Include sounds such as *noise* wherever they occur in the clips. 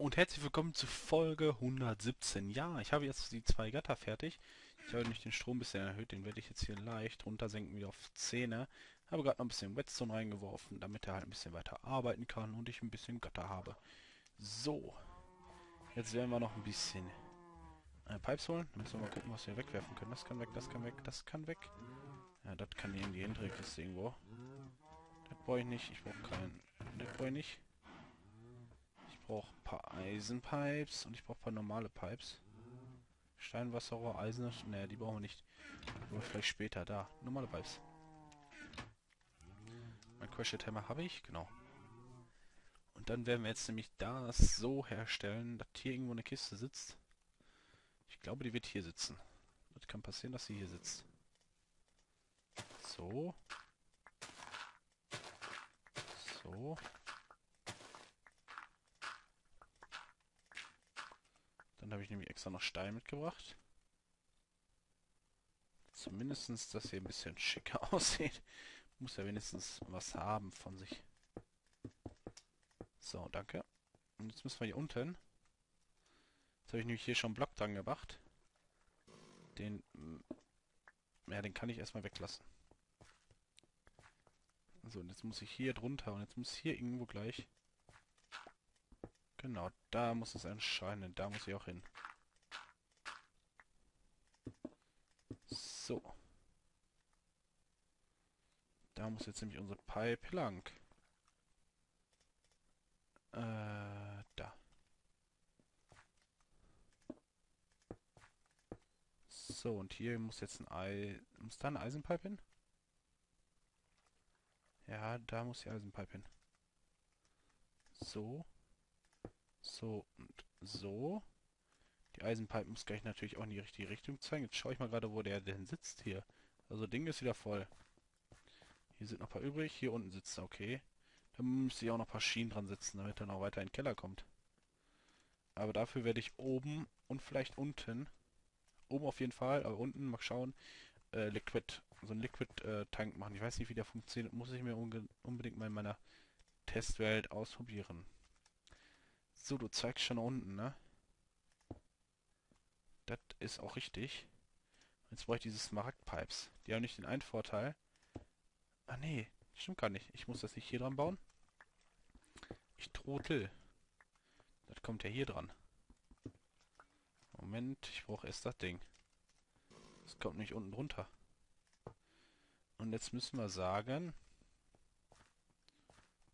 und herzlich willkommen zu Folge 117. Ja, ich habe jetzt die zwei Gatter fertig. Ich habe nämlich den Strom bisschen erhöht, den werde ich jetzt hier leicht runtersenken wieder auf 10. Habe gerade noch ein bisschen Whetstone reingeworfen, damit er halt ein bisschen weiter arbeiten kann und ich ein bisschen Gatter habe. So, jetzt werden wir noch ein bisschen äh, Pipes holen. Dann müssen wir mal gucken, was wir wegwerfen können. Das kann weg, das kann weg, das kann weg. Ja, das kann hier in die hintere Kiste irgendwo. Das brauche ich nicht, ich brauche keinen. Das brauche ich nicht brauche ein paar Eisenpipes und ich brauche ein paar normale Pipes. Steinwasserrohr, Eisen, ne, die brauchen wir nicht. Aber vielleicht später, da. Normale Pipes. Mein Crusher Timer habe ich, genau. Und dann werden wir jetzt nämlich das so herstellen, dass hier irgendwo eine Kiste sitzt. Ich glaube, die wird hier sitzen. Das kann passieren, dass sie hier sitzt. So. So. Dann habe ich nämlich extra noch Stein mitgebracht. Zumindest, dass hier ein bisschen schicker *laughs* aussieht. Muss ja wenigstens was haben von sich. So, danke. Und jetzt müssen wir hier unten. Jetzt habe ich nämlich hier schon einen Block dran gemacht. Den... Mm, ja, den kann ich erstmal weglassen. So, und jetzt muss ich hier drunter und jetzt muss hier irgendwo gleich Genau, da muss es erscheinen. Da muss ich auch hin. So. Da muss jetzt nämlich unsere Pipe lang. Äh, da. So, und hier muss jetzt ein Ei... Muss da eine Eisenpipe hin? Ja, da muss die Eisenpipe hin. So. So und so. Die Eisenpipe muss gleich natürlich auch in die richtige Richtung zeigen. Jetzt schaue ich mal gerade, wo der denn sitzt hier. Also Ding ist wieder voll. Hier sind noch ein paar übrig. Hier unten sitzt er, okay. Da müsste ich auch noch ein paar Schienen dran sitzen, damit er noch weiter in den Keller kommt. Aber dafür werde ich oben und vielleicht unten, oben auf jeden Fall, aber unten, mal schauen, äh, Liquid, so ein Liquid-Tank äh, machen. Ich weiß nicht, wie der funktioniert. Muss ich mir unbedingt mal in meiner Testwelt ausprobieren. So, du zeigst schon unten, ne? Das ist auch richtig. Jetzt brauche ich diese Smaragdpipes. Die haben nicht den einen Vorteil. Ah, nee. Stimmt gar nicht. Ich muss das nicht hier dran bauen. Ich trotel. Das kommt ja hier dran. Moment, ich brauche erst das Ding. Das kommt nicht unten drunter. Und jetzt müssen wir sagen...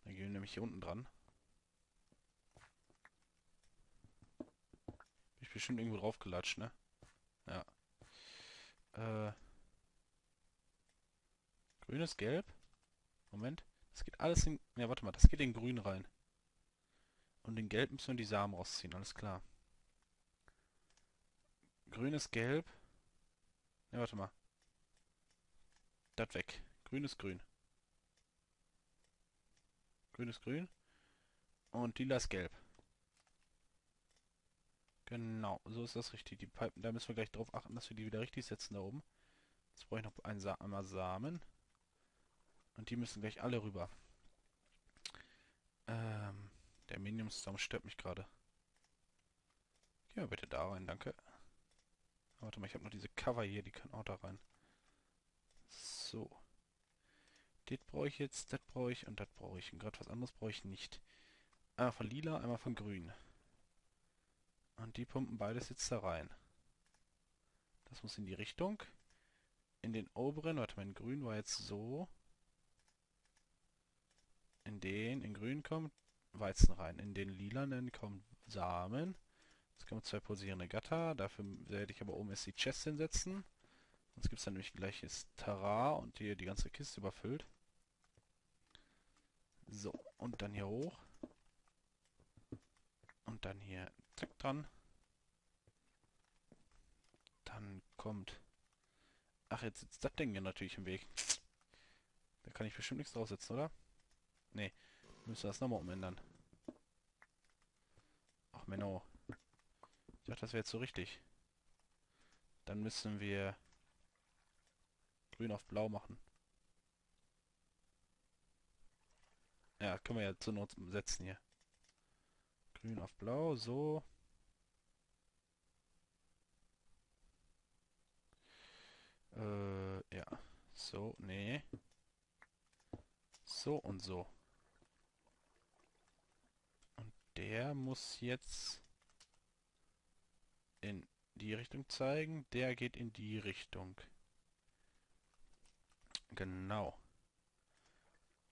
Dann gehen wir nämlich hier unten dran. bestimmt irgendwo draufgelatscht, ne? Ja. Äh. Grünes Gelb. Moment. Das geht alles in... Ja, warte mal. Das geht in Grün rein. Und in Gelb müssen wir die Samen rausziehen. Alles klar. Grünes Gelb. Ja, warte mal. Das weg. Grün ist Grün. Grün ist Grün. Und lila ist Gelb. Genau, so ist das richtig. Die Pipen, da müssen wir gleich darauf achten, dass wir die wieder richtig setzen da oben. Jetzt brauche ich noch einen Sa einmal Samen. Und die müssen gleich alle rüber. Ähm, der Minium-Storm stört mich gerade. Geh mal bitte da rein, danke. warte mal, ich habe noch diese Cover hier, die können auch da rein. So. Das brauche ich jetzt, das brauche ich und das brauche ich. Und gerade was anderes brauche ich nicht. Einmal von lila, einmal von grün. Und die pumpen beides jetzt da rein. Das muss in die Richtung. In den oberen, warte mal, in grün war jetzt so. In den, in grün kommt Weizen rein. In den lilanen kommt Samen. Jetzt kommen zwei pulsierende Gatter. Dafür werde ich aber oben erst die Chest hinsetzen. Sonst gibt es dann nämlich gleiches Terrain und hier die ganze Kiste überfüllt. So, und dann hier hoch. Und dann hier zack dran. Dann kommt... Ach, jetzt sitzt das Ding ja natürlich im Weg. Da kann ich bestimmt nichts draufsetzen, oder? Nee, müssen wir das nochmal umändern. Ach, Menno. Ich dachte, das wäre jetzt so richtig. Dann müssen wir grün auf blau machen. Ja, können wir ja zur Not setzen hier. Grün auf blau, so. Äh, ja. So, nee. So und so. Und der muss jetzt in die Richtung zeigen. Der geht in die Richtung. Genau.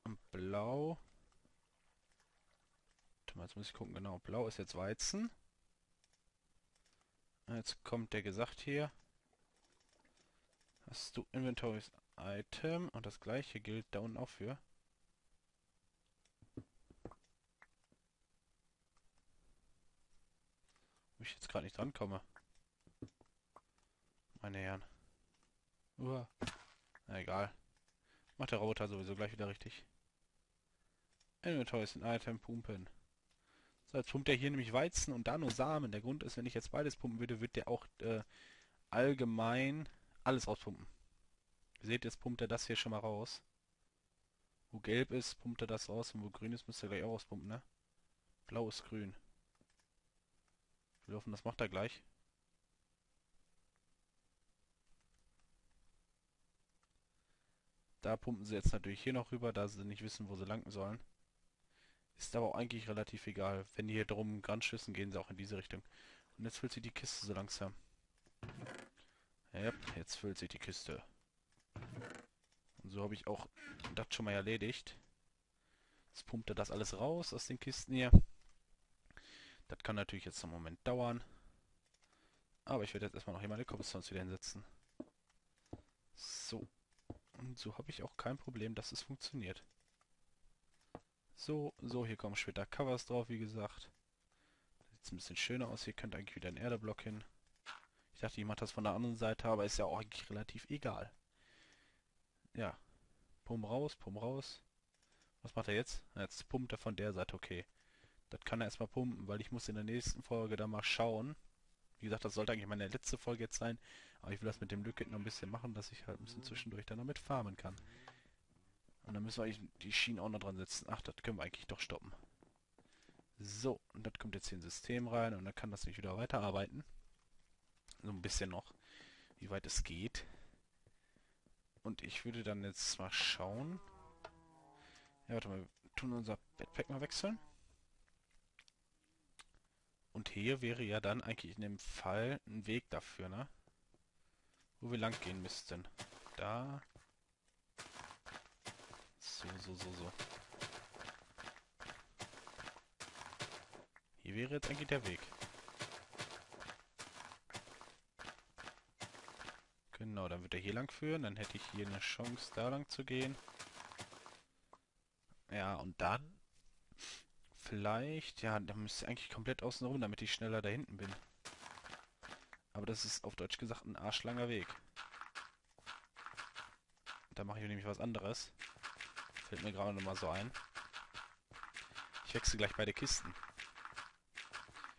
Und blau. Jetzt muss ich gucken, genau. Blau ist jetzt Weizen. Jetzt kommt der gesagt hier. Hast du Inventories Item und das gleiche gilt da unten auch für. Ich jetzt gerade nicht drankomme. Meine Herren. Uah. Na egal. Macht der Roboter sowieso gleich wieder richtig. Inventories Item pumpen. So, jetzt pumpt er hier nämlich Weizen und da nur Samen. Der Grund ist, wenn ich jetzt beides pumpen würde, wird der auch äh, allgemein alles rauspumpen. Ihr seht, jetzt pumpt er das hier schon mal raus. Wo gelb ist, pumpt er das raus und wo grün ist, müsste er gleich auch rauspumpen, ne? Blau ist grün. Wir hoffen, das macht er gleich. Da pumpen sie jetzt natürlich hier noch rüber, da sie nicht wissen, wo sie langen sollen. Ist aber auch eigentlich relativ egal. Wenn die hier drum Grand schießen, gehen sie auch in diese Richtung. Und jetzt füllt sie die Kiste so langsam. Ja, jetzt füllt sich die Kiste. Und so habe ich auch das schon mal erledigt. Jetzt pumpt er das alles raus aus den Kisten hier. Das kann natürlich jetzt einen Moment dauern. Aber ich werde jetzt erstmal noch hier meine Cobblestones wieder hinsetzen. So. Und so habe ich auch kein Problem, dass es funktioniert. So, so, hier kommen später Covers drauf, wie gesagt. Sieht ein bisschen schöner aus. Hier könnte eigentlich wieder ein Erdeblock hin. Ich dachte, ich mache das von der anderen Seite, aber ist ja auch eigentlich relativ egal. Ja. Pump raus, pump raus. Was macht er jetzt? Jetzt pumpt er von der Seite, okay. Das kann er erstmal pumpen, weil ich muss in der nächsten Folge da mal schauen. Wie gesagt, das sollte eigentlich meine letzte Folge jetzt sein. Aber ich will das mit dem Lücke noch ein bisschen machen, dass ich halt ein bisschen zwischendurch dann damit farmen kann. Und dann müssen wir eigentlich die Schienen auch noch dran setzen. Ach, das können wir eigentlich doch stoppen. So, und das kommt jetzt hier ins System rein und dann kann das nicht wieder weiterarbeiten. So ein bisschen noch, wie weit es geht. Und ich würde dann jetzt mal schauen. Ja, warte mal, wir tun unser Backpack mal wechseln. Und hier wäre ja dann eigentlich in dem Fall ein Weg dafür, ne? Wo wir lang gehen müssten. Da. So, so, so, so. Hier wäre jetzt eigentlich der Weg. Genau, dann wird er hier lang führen. Dann hätte ich hier eine Chance, da lang zu gehen. Ja, und dann vielleicht, ja, dann müsste ich eigentlich komplett außen rum, damit ich schneller da hinten bin. Aber das ist auf Deutsch gesagt ein arschlanger Weg. Da mache ich nämlich was anderes. Fällt mir gerade nochmal so ein. Ich wechsle gleich beide Kisten.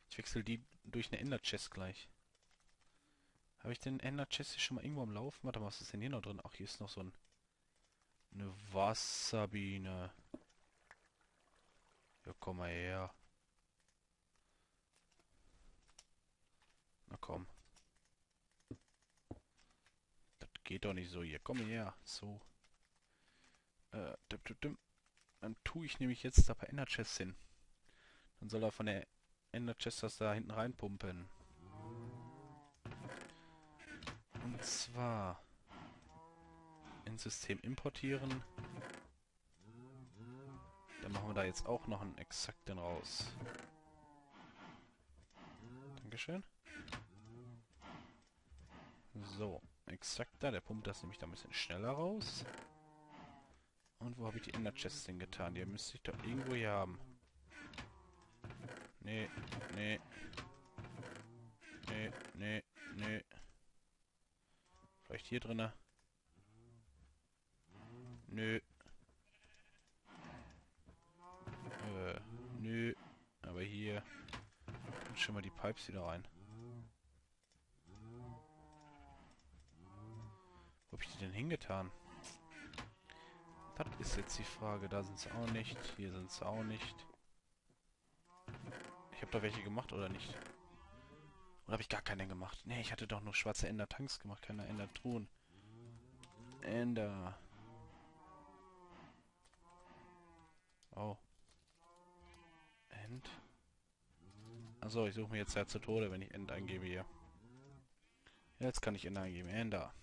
Ich wechsle die durch eine Ender Chest gleich. Habe ich den Ender Chest hier schon mal irgendwo am Laufen? Warte mal, was ist denn hier noch drin? Ach, hier ist noch so ein... Eine Wasserbiene. Ja, komm mal her. Na komm. Das geht doch nicht so hier. Komm her. So. Äh, dann tue ich nämlich jetzt da bei Ender Chests hin. Dann soll er von der Ender Chest das da hinten reinpumpen. Und zwar ins System importieren. Dann machen wir da jetzt auch noch einen exakten raus. Dankeschön. So, exakter. Der pumpt das nämlich da ein bisschen schneller raus. Und wo habe ich die Ender Chests getan? Die müsste ich doch irgendwo hier haben. Nee, nee. Nee, nee, nee. Vielleicht hier drinne. Nö. Äh, nö. Aber hier. Schon mal die Pipes wieder rein. Wo hab ich die denn hingetan? Das ist jetzt die Frage. Da sind sie auch nicht. Hier sind sie auch nicht. Ich habe doch welche gemacht, oder nicht? Oder habe ich gar keine gemacht? Nee, ich hatte doch nur schwarze Ender-Tanks gemacht, keine Ender-Truhen. Ender. Oh. End. Achso, ich suche mir jetzt ja zu Tode, wenn ich End eingebe hier. Jetzt kann ich Ender eingeben. Ender.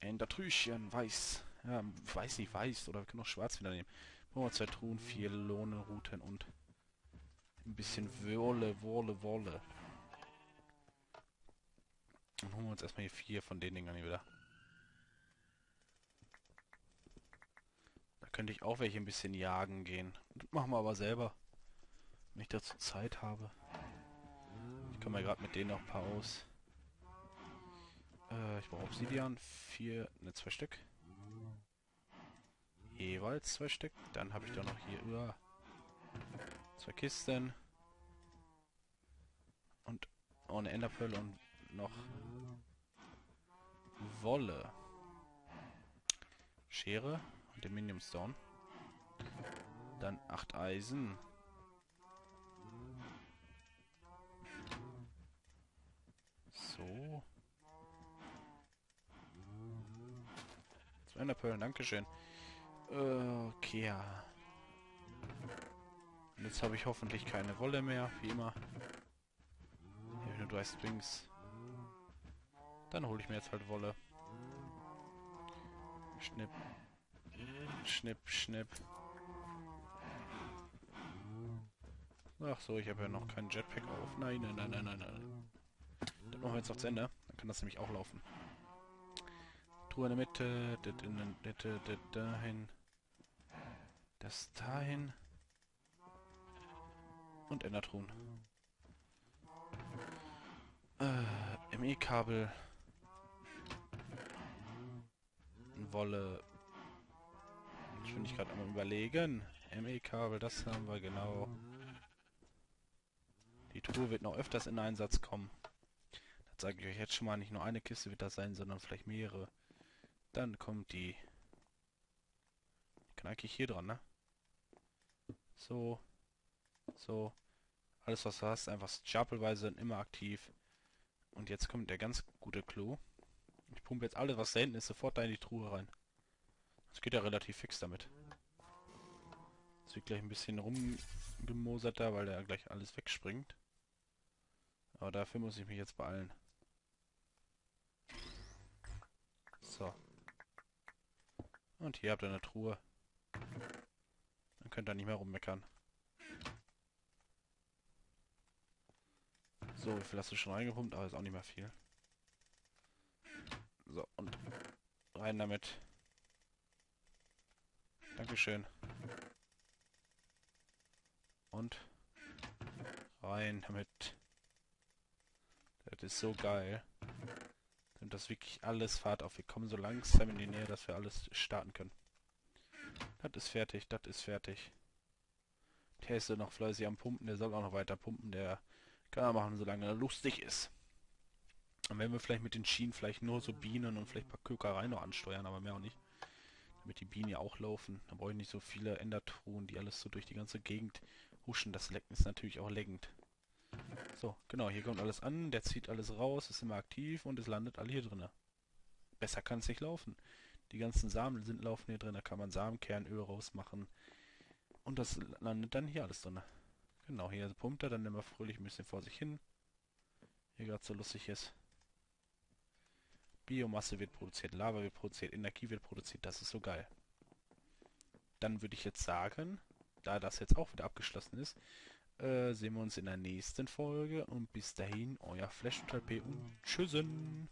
Ender Trüchen, weiß. Ja, weiß nicht, weiß. Oder wir können auch schwarz wieder nehmen. Machen wir zwei Truhen, vier Lohnenrouten und ein bisschen Wolle, Wolle, Wolle. Dann holen wir uns erstmal hier vier von den Dingern hier wieder. Da könnte ich auch welche ein bisschen jagen gehen. Das machen wir aber selber. Wenn ich dazu Zeit habe. Ich komme ja gerade mit denen noch ein paar aus. Äh, ich brauche Obsidian. Vier, ne, zwei Stück. Jeweils zwei Stück. Dann habe ich da noch hier über zwei Kisten. Und ohne Enderpearl und noch Wolle. Schere und Aluminium Stone. Dann acht Eisen. So. Zwei Enderpearl, Dankeschön. Okay. Und jetzt habe ich hoffentlich keine Wolle mehr, wie immer. Hier nur drei Strings. Dann hole ich mir jetzt halt Wolle. Schnipp. Schnipp, schnipp. Ach so, ich habe ja noch keinen Jetpack auf. Nein, nein, nein, nein, nein, nein. Das machen wir jetzt noch zu Ende. Dann kann das nämlich auch laufen. Truhe in der Mitte, das dahin. Das dahin. Und Endertruhen. Äh, ME-Kabel. Wolle. Ich bin ich gerade am überlegen. ME-Kabel, das haben wir genau. Die Truhe wird noch öfters in Einsatz kommen. Sage ich euch jetzt schon mal. Nicht nur eine Kiste wird das sein, sondern vielleicht mehrere. Dann kommt die... Knackig hier dran, ne? So. So. Alles, was du hast, einfach stapelweise immer aktiv. Und jetzt kommt der ganz gute Clou. Ich pumpe jetzt alles, was da hinten ist, sofort da in die Truhe rein. Das geht ja relativ fix damit. Es wird gleich ein bisschen rumgemosert da, weil der gleich alles wegspringt. Aber dafür muss ich mich jetzt beeilen. So. Und hier habt ihr eine Truhe. Dann könnt ihr nicht mehr rummeckern. So, wie viel hast du schon reingepumpt? Aber ist auch nicht mehr viel. So, und rein damit. Dankeschön. Und rein damit. Das ist so geil. Und das wirklich alles Fahrt auf. Wir kommen so langsam in die Nähe, dass wir alles starten können. Das ist fertig, das ist fertig. Der ist noch fleißig am Pumpen, der soll auch noch weiter pumpen, der kann er machen, solange er lustig ist. Und wenn wir vielleicht mit den Schienen vielleicht nur so Bienen und vielleicht ein paar Kökereien noch ansteuern, aber mehr auch nicht. Damit die Bienen ja auch laufen. Da brauche ich nicht so viele Endertruhen, die alles so durch die ganze Gegend huschen. Das Lecken ist natürlich auch leckend. So, genau, hier kommt alles an, der zieht alles raus, ist immer aktiv und es landet alle hier drin. Besser kann es nicht laufen. Die ganzen Samen sind laufen hier drin, da kann man Samenkernöl rausmachen. Und das landet dann hier alles drin. Genau, hier pumpt er dann immer fröhlich ein bisschen vor sich hin. Hier gerade so lustig ist. Biomasse wird produziert, Lava wird produziert, Energie wird produziert, das ist so geil. Dann würde ich jetzt sagen, da das jetzt auch wieder abgeschlossen ist, äh, sehen wir uns in der nächsten Folge und bis dahin, euer Flash und Tschüssen!